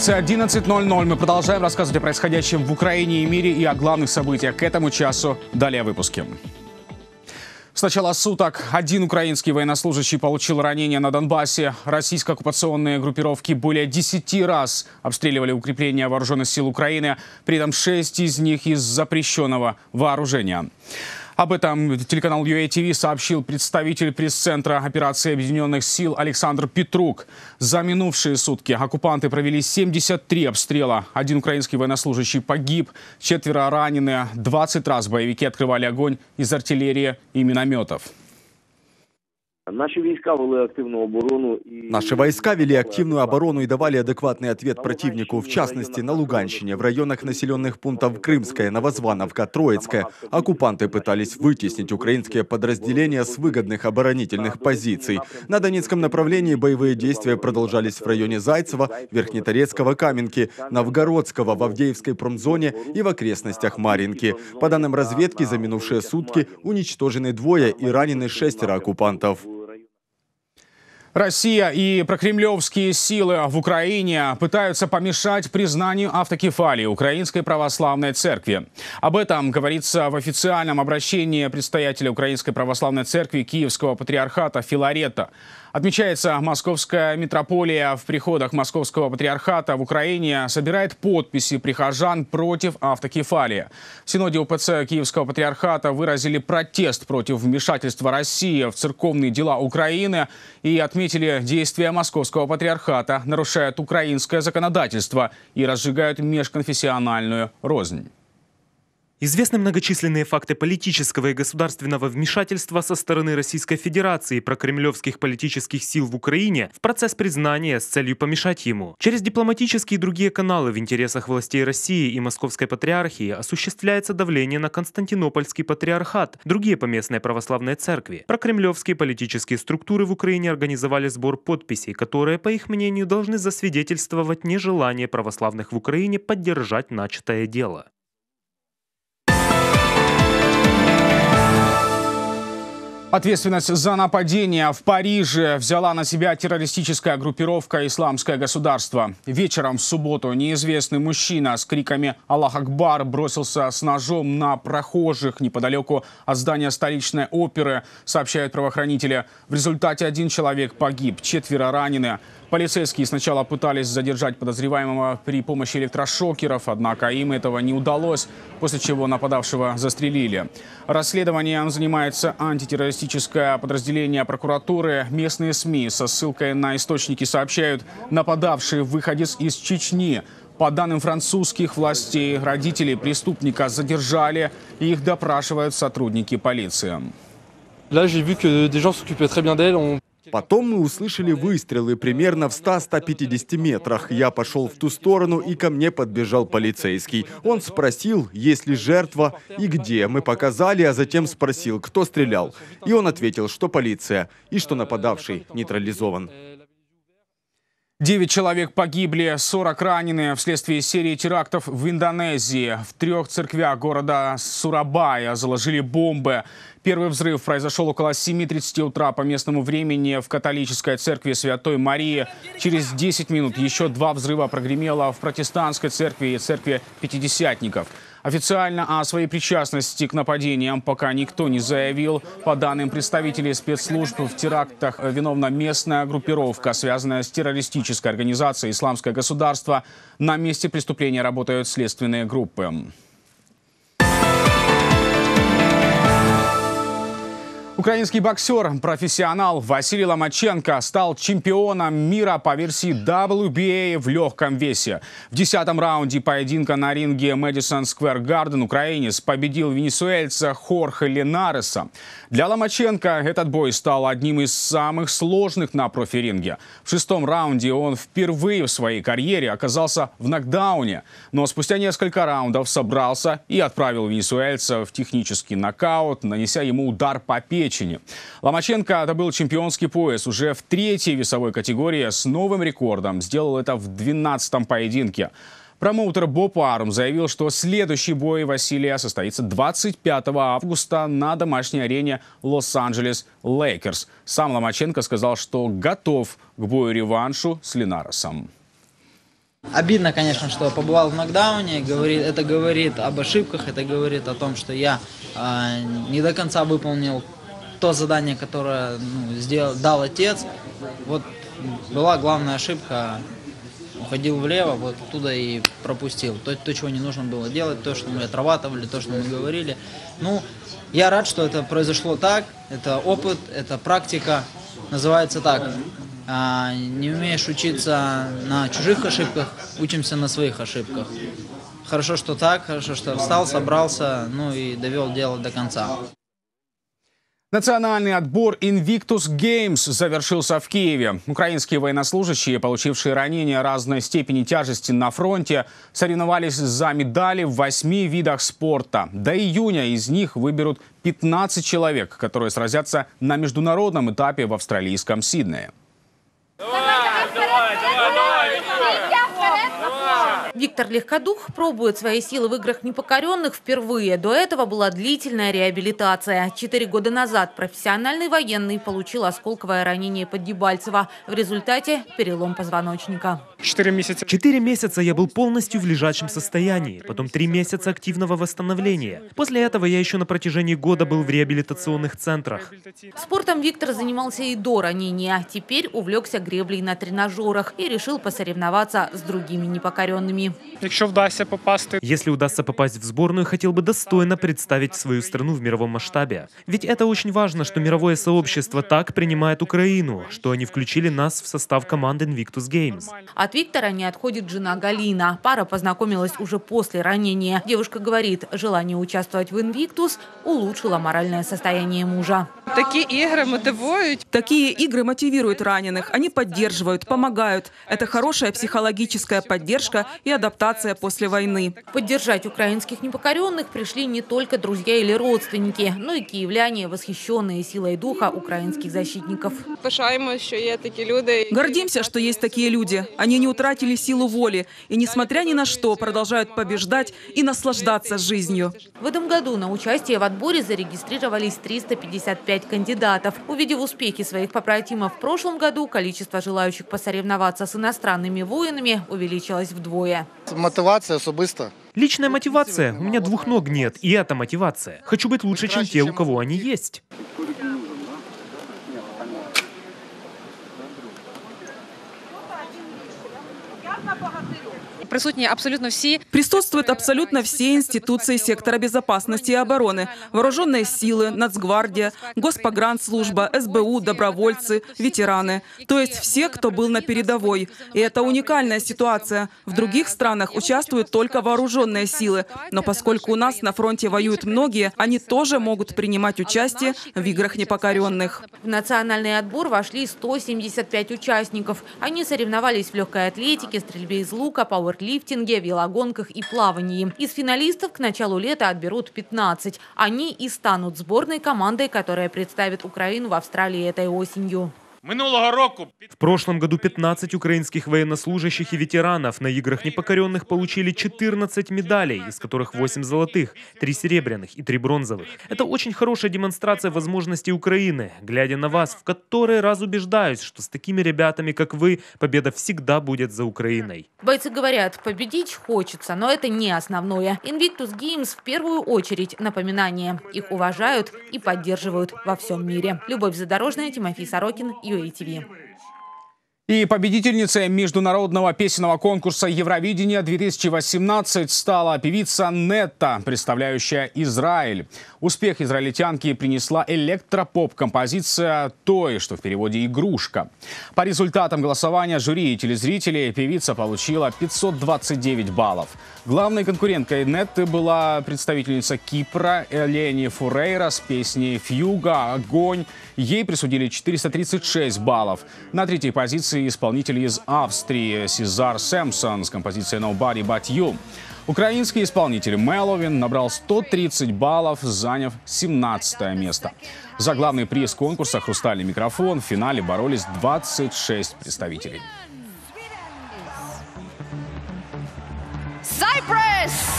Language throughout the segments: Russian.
столице 11.00. Мы продолжаем рассказывать о происходящем в Украине и мире и о главных событиях к этому часу. Далее выпуски. С начала суток один украинский военнослужащий получил ранение на Донбассе. Российско оккупационные группировки более 10 раз обстреливали укрепления вооруженных сил Украины, при этом 6 из них из запрещенного вооружения. Об этом телеканал UATV сообщил представитель пресс-центра операции Объединенных сил Александр Петрук. За минувшие сутки оккупанты провели 73 обстрела. Один украинский военнослужащий погиб, четверо ранены. 20 раз боевики открывали огонь из артиллерии и минометов. Наши войска вели активную оборону. И... Наши войска вели активную оборону и давали адекватный ответ противнику, в частности, на Луганщине, в районах населенных пунктов Крымская, Новозвановка, Троицкая. Оккупанты пытались вытеснить украинские подразделения с выгодных оборонительных позиций. На Донецком направлении боевые действия продолжались в районе Зайцева, Верхнеторецкого, Каменки, Новгородского, в Авдеевской промзоне и в окрестностях Маринки. По данным разведки, за минувшие сутки уничтожены двое и ранены шестеро оккупантов. Россия и прокремлевские силы в Украине пытаются помешать признанию автокефалии Украинской Православной Церкви. Об этом говорится в официальном обращении предстоятеля Украинской Православной Церкви Киевского Патриархата Филарета. Отмечается, московская митрополия в приходах Московского патриархата в Украине собирает подписи прихожан против автокефалии. В Синоде УПЦ Киевского патриархата выразили протест против вмешательства России в церковные дела Украины и отметили, действия Московского патриархата нарушают украинское законодательство и разжигают межконфессиональную рознь. Известны многочисленные факты политического и государственного вмешательства со стороны Российской Федерации про кремлевских политических сил в Украине в процесс признания с целью помешать ему. Через дипломатические и другие каналы в интересах властей России и Московской Патриархии осуществляется давление на Константинопольский Патриархат, другие поместные православные церкви. Прокремлевские политические структуры в Украине организовали сбор подписей, которые, по их мнению, должны засвидетельствовать нежелание православных в Украине поддержать начатое дело. Ответственность за нападение в Париже взяла на себя террористическая группировка «Исламское государство». Вечером в субботу неизвестный мужчина с криками «Аллах Акбар» бросился с ножом на прохожих неподалеку от здания столичной оперы, сообщают правоохранители. В результате один человек погиб, четверо ранены. Полицейские сначала пытались задержать подозреваемого при помощи электрошокеров, однако им этого не удалось, после чего нападавшего застрелили. Расследованием занимается антитеррористическое подразделение прокуратуры. Местные СМИ со ссылкой на источники сообщают, нападавший выходец из Чечни. По данным французских властей, родителей преступника задержали, и их допрашивают сотрудники полиции. Là, j'ai vu que des gens s'occupaient très bien d'elle. On... Потом мы услышали выстрелы примерно в 100-150 метрах. Я пошел в ту сторону, и ко мне подбежал полицейский. Он спросил, есть ли жертва и где. Мы показали, а затем спросил, кто стрелял. И он ответил, что полиция, и что нападавший нейтрализован. Девять человек погибли, 40 ранены вследствие серии терактов в Индонезии. В трех церквях города Сурабая заложили бомбы. Первый взрыв произошел около 7.30 утра по местному времени в католической церкви Святой Марии. Через 10 минут еще два взрыва прогремело в протестантской церкви и церкви пятидесятников. Официально о своей причастности к нападениям пока никто не заявил. По данным представителей спецслужб, в терактах виновна местная группировка, связанная с террористической организацией «Исламское государство». На месте преступления работают следственные группы. Украинский боксер, профессионал Василий Ломаченко стал чемпионом мира по версии WBA в легком весе. В десятом раунде поединка на ринге Мэдисон Сквер Гарден украинец победил венесуэльца Хорхе Ленареса. Для Ломаченко этот бой стал одним из самых сложных на профиринге. В шестом раунде он впервые в своей карьере оказался в нокдауне, но спустя несколько раундов собрался и отправил венесуэльца в технический нокаут, нанеся ему удар по печени печени. Ломаченко добыл чемпионский пояс уже в третьей весовой категории с новым рекордом. Сделал это в 12-м поединке. Промоутер Боб Арум заявил, что следующий бой Василия состоится 25 августа на домашней арене Лос-Анджелес Лейкерс. Сам Ломаченко сказал, что готов к бою-реваншу с Линаресом. Обидно, конечно, что побывал в нокдауне. Говорит, это говорит об ошибках, это говорит о том, что я э, не до конца выполнил то задание, которое ну, сделал, дал отец. Вот была главная ошибка. Уходил влево, вот туда и пропустил. То, то, чего не нужно было делать, то, что мы отрабатывали, то, что мы говорили. Ну, я рад, что это произошло так. Это опыт, это практика. Называется так. А, не умеешь учиться на чужих ошибках, учимся на своих ошибках. Хорошо, что так, хорошо, что встал, собрался, ну и довел дело до конца. Национальный отбор Invictus Games завершился в Киеве. Украинские военнослужащие, получившие ранения разной степени тяжести на фронте, соревновались за медали в восьми видах спорта. До июня из них выберут 15 человек, которые сразятся на международном этапе в австралийском Сиднее. Виктор Легкодух пробует свои силы в играх непокоренных впервые. До этого была длительная реабилитация. Четыре года назад профессиональный военный получил осколковое ранение под Дебальцево. В результате перелом позвоночника. Четыре месяца. Четыре месяца я был полностью в лежачем состоянии. Потом три месяца активного восстановления. После этого я еще на протяжении года был в реабилитационных центрах. Спортом Виктор занимался и до ранения. Теперь увлекся греблей на тренажерах и решил посоревноваться с другими непокоренными. Если удастся попасть в сборную, хотел бы достойно представить свою страну в мировом масштабе. Ведь это очень важно, что мировое сообщество так принимает Украину, что они включили нас в состав команды Invictus Games. От Виктора не отходит жена Галина. Пара познакомилась уже после ранения. Девушка говорит, желание участвовать в Invictus улучшило моральное состояние мужа. Такие игры мотивируют. Такие игры мотивируют раненых. Они поддерживают, помогают. Это хорошая психологическая поддержка и адаптация после войны. Поддержать украинских непокоренных пришли не только друзья или родственники, но и киевляне, восхищенные силой духа украинских защитников. Пишаємося, що є такі люди. Гордимся, что есть такие люди. Они не утратили силу воли и, несмотря ни на что, продолжают побеждать и наслаждаться жизнью. В этом году на участие в отборе зарегистрировались 355 кандидатов. Увидев успехи своих побратимов в прошлом году, количество желающих посоревноваться с иностранными воинами увеличилось вдвое. Мотивация особиста. Личная мотивация. У меня двух ног нет, и это мотивация. Хочу быть лучше, чем те, у кого они есть. Присутні абсолютно всі. Присутствуют абсолютно все институции сектора безопасности и обороны. Вооруженные силы, Нацгвардия, Госпогранслужба, СБУ, добровольцы, ветераны. То есть все, кто был на передовой. И это уникальная ситуация. В других странах участвуют только вооруженные силы. Но поскольку у нас на фронте воюют многие, они тоже могут принимать участие в играх непокоренных. В национальный отбор вошли 175 участников. Они соревновались в легкой атлетике, стрельбе из лука, пауэрлифтинге, велогонках и плавании. Из финалистов к началу лета отберут 15. Они и станут сборной командой, которая представит Украину в Австралии этой осенью. Минулого року В прошлом году 15 украинских военнослужащих и ветеранов на играх непокоренных получили 14 медалей, из которых 8 золотых, 3 серебряных и 3 бронзовых. Это очень хорошая демонстрация возможностей Украины. Глядя на вас, в который раз убеждаюсь, что с такими ребятами, как вы, победа всегда будет за Украиной. Бойцы говорят, победить хочется, но это не основное. Invictus Games в первую очередь напоминание. Их уважают и поддерживают во всем мире. Любовь Задорожная, Тимофей Сорокин, UATV. И победительницей международного песенного конкурса «Евровидение-2018» стала певица Нетта, представляющая Израиль. Успех израильтянки принесла электропоп-композиция «Той», что в переводе «игрушка». По результатам голосования жюри и телезрителей певица получила 529 баллов. Главной конкуренткой Нетты была представительница Кипра Элени Фурейра с песней «Фьюга. Огонь». Ей присудили 436 баллов. На третьей позиции исполнитель из Австрии Сезар Сэмпсон с композицией «Nobody But You». Украинский исполнитель Меловин набрал 130 баллов, заняв 17 место. За главный приз конкурса «Хрустальный микрофон» в финале боролись 26 представителей. Cyprus!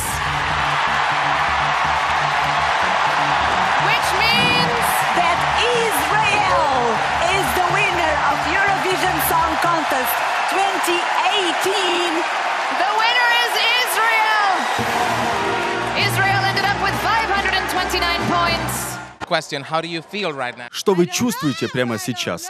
really clean. The winner is Israel. Israel ended up with 529 points. Question, how do you feel right now? Что вы чувствуете прямо сейчас?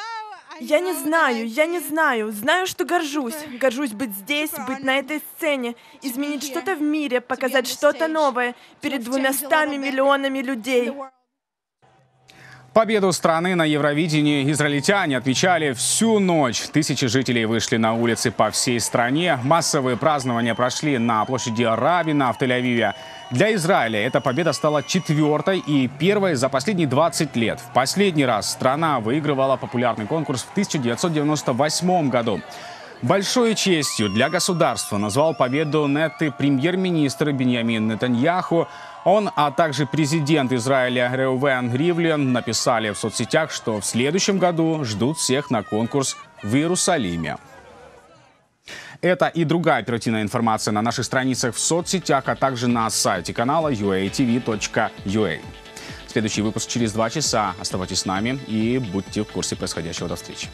Я не знаю, я не знаю. Знаю, что горжусь. Горжусь быть здесь, быть на этой сцене, изменить что-то в мире, показать что-то новое перед двумястами миллионами людей. Победу страны на Евровидении израильтяне отмечали всю ночь. Тысячи жителей вышли на улицы по всей стране. Массовые празднования прошли на площади Рабина в Тель-Авиве. Для Израиля эта победа стала четвертой и первой за последние 20 лет. В последний раз страна выигрывала популярный конкурс в 1998 году. Большой честью для государства назвал победу Нетты премьер-министр Беньямин Нетаньяху. Он, а также президент Израиля Реувен Ривлин написали в соцсетях, что в следующем году ждут всех на конкурс в Иерусалиме. Это и другая оперативная информация на наших страницах в соцсетях, а также на сайте канала uatv.ua. Следующий выпуск через два часа. Оставайтесь с нами и будьте в курсе происходящего. До встречи.